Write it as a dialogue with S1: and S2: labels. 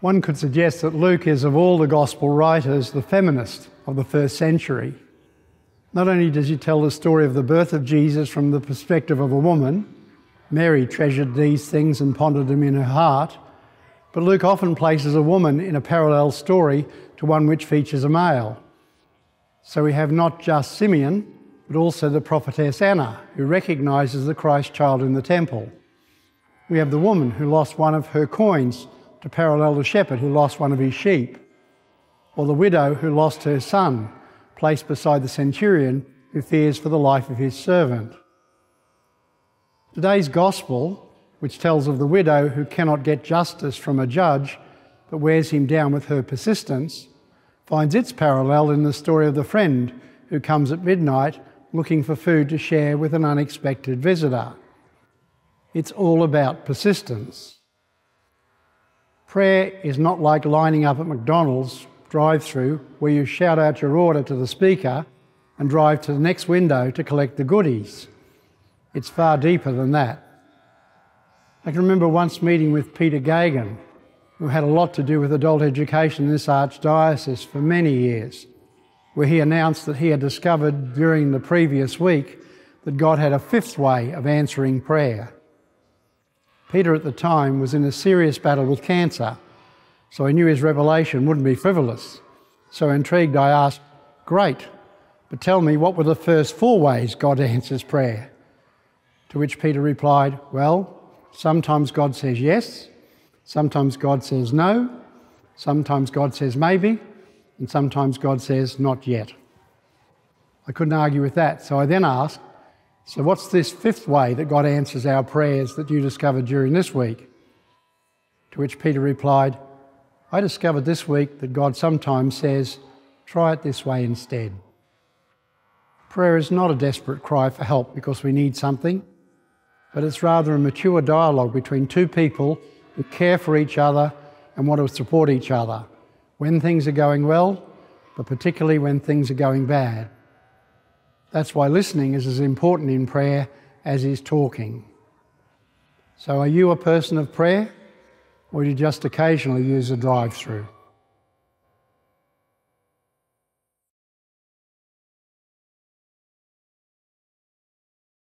S1: One could suggest that Luke is, of all the gospel writers, the feminist of the first century. Not only does he tell the story of the birth of Jesus from the perspective of a woman, Mary treasured these things and pondered them in her heart, but Luke often places a woman in a parallel story to one which features a male. So we have not just Simeon, but also the prophetess Anna, who recognizes the Christ child in the temple. We have the woman who lost one of her coins to parallel the shepherd who lost one of his sheep, or the widow who lost her son, placed beside the centurion who fears for the life of his servant. Today's gospel which tells of the widow who cannot get justice from a judge but wears him down with her persistence, finds its parallel in the story of the friend who comes at midnight looking for food to share with an unexpected visitor. It's all about persistence. Prayer is not like lining up at McDonald's drive through where you shout out your order to the speaker and drive to the next window to collect the goodies. It's far deeper than that. I can remember once meeting with Peter Gagan, who had a lot to do with adult education in this archdiocese for many years, where he announced that he had discovered during the previous week that God had a fifth way of answering prayer. Peter at the time was in a serious battle with cancer, so he knew his revelation wouldn't be frivolous. So intrigued, I asked, Great, but tell me what were the first four ways God answers prayer? To which Peter replied, Well, Sometimes God says yes, sometimes God says no, sometimes God says maybe, and sometimes God says not yet. I couldn't argue with that, so I then asked, So what's this fifth way that God answers our prayers that you discovered during this week? To which Peter replied, I discovered this week that God sometimes says, Try it this way instead. Prayer is not a desperate cry for help because we need something but it's rather a mature dialogue between two people who care for each other and want to support each other when things are going well, but particularly when things are going bad. That's why listening is as important in prayer as is talking. So, are you a person of prayer, or do you just occasionally use a drive through?